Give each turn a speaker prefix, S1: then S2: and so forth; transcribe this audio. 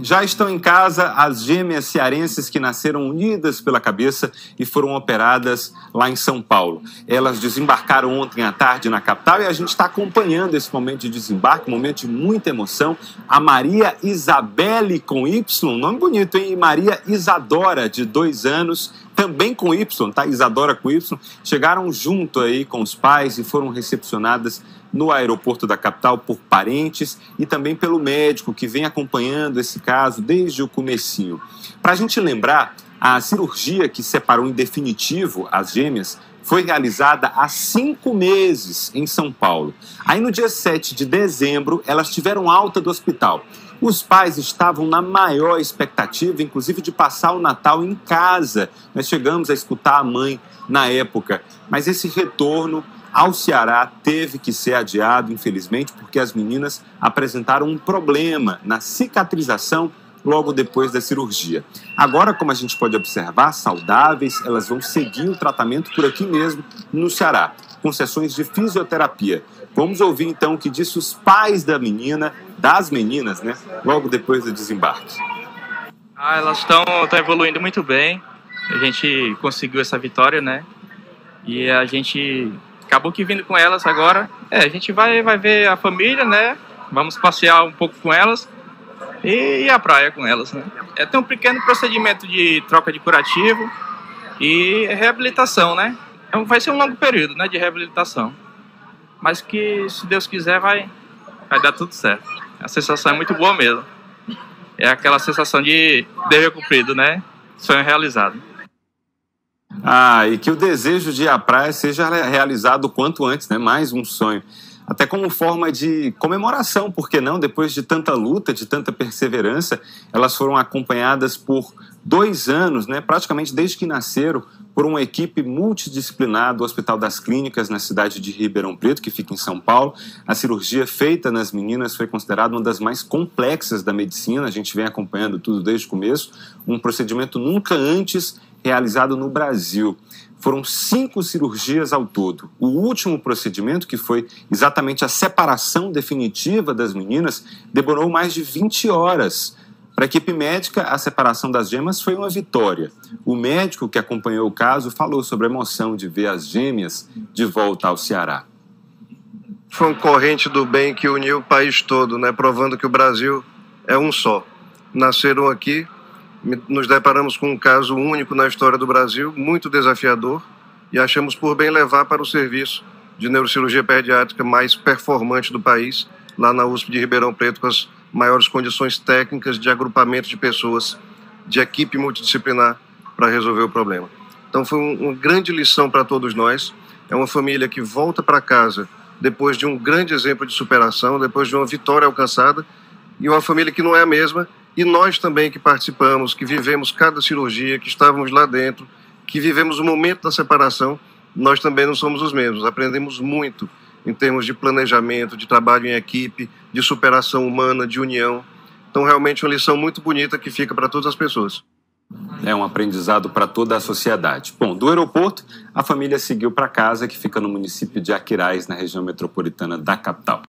S1: Já estão em casa as gêmeas cearenses que nasceram unidas pela cabeça e foram operadas lá em São Paulo. Elas desembarcaram ontem à tarde na capital e a gente está acompanhando esse momento de desembarque, momento de muita emoção. A Maria Isabelle com Y, nome bonito, hein? E Maria Isadora, de dois anos, também com Y, tá? Isadora com Y, chegaram junto aí com os pais e foram recepcionadas no aeroporto da capital por parentes e também pelo médico que vem acompanhando esse caso desde o comecinho. Para a gente lembrar, a cirurgia que separou em definitivo as gêmeas foi realizada há cinco meses em São Paulo. Aí no dia 7 de dezembro, elas tiveram alta do hospital. Os pais estavam na maior expectativa, inclusive de passar o Natal em casa. Nós chegamos a escutar a mãe na época, mas esse retorno ao Ceará teve que ser adiado, infelizmente, porque as meninas apresentaram um problema na cicatrização logo depois da cirurgia. Agora, como a gente pode observar, saudáveis, elas vão seguir o tratamento por aqui mesmo, no Ceará, com sessões de fisioterapia. Vamos ouvir então o que disse os pais da menina, das meninas, né, logo depois do desembarque.
S2: Ah, elas estão evoluindo muito bem. A gente conseguiu essa vitória, né? E a gente acabou que vindo com elas agora. É, a gente vai, vai ver a família, né? Vamos passear um pouco com elas e ir à praia com elas, né? É, tem um pequeno procedimento de troca de curativo e reabilitação, né? Então, vai ser um longo período, né, de reabilitação. Mas que, se Deus quiser, vai, vai dar tudo certo. A sensação é muito boa mesmo. É aquela sensação de dever cumprido, né? Sonho realizado.
S1: Ah, e que o desejo de ir à praia seja realizado o quanto antes, né? Mais um sonho. Até como forma de comemoração, porque não? Depois de tanta luta, de tanta perseverança, elas foram acompanhadas por dois anos, né? Praticamente desde que nasceram, por uma equipe multidisciplinar do Hospital das Clínicas na cidade de Ribeirão Preto, que fica em São Paulo. A cirurgia feita nas meninas foi considerada uma das mais complexas da medicina. A gente vem acompanhando tudo desde o começo. Um procedimento nunca antes realizado no Brasil. Foram cinco cirurgias ao todo. O último procedimento, que foi exatamente a separação definitiva das meninas, demorou mais de 20 horas. Para a equipe médica, a separação das gemas foi uma vitória. O médico que acompanhou o caso falou sobre a emoção de ver as gêmeas de volta ao Ceará.
S3: Foi uma corrente do bem que uniu o país todo, né? provando que o Brasil é um só. Nasceram aqui, nos deparamos com um caso único na história do Brasil, muito desafiador, e achamos por bem levar para o serviço de neurocirurgia pediátrica mais performante do país, lá na USP de Ribeirão Preto, com as maiores condições técnicas de agrupamento de pessoas, de equipe multidisciplinar para resolver o problema. Então foi uma grande lição para todos nós. É uma família que volta para casa depois de um grande exemplo de superação, depois de uma vitória alcançada, e uma família que não é a mesma e nós também que participamos, que vivemos cada cirurgia, que estávamos lá dentro, que vivemos o momento da separação, nós também não somos os mesmos. Aprendemos muito em termos de planejamento, de trabalho em equipe, de superação humana, de união. Então, realmente, uma lição muito bonita que fica para todas as pessoas.
S1: É um aprendizado para toda a sociedade. Bom, do aeroporto, a família seguiu para casa, que fica no município de Aquiraz, na região metropolitana da capital.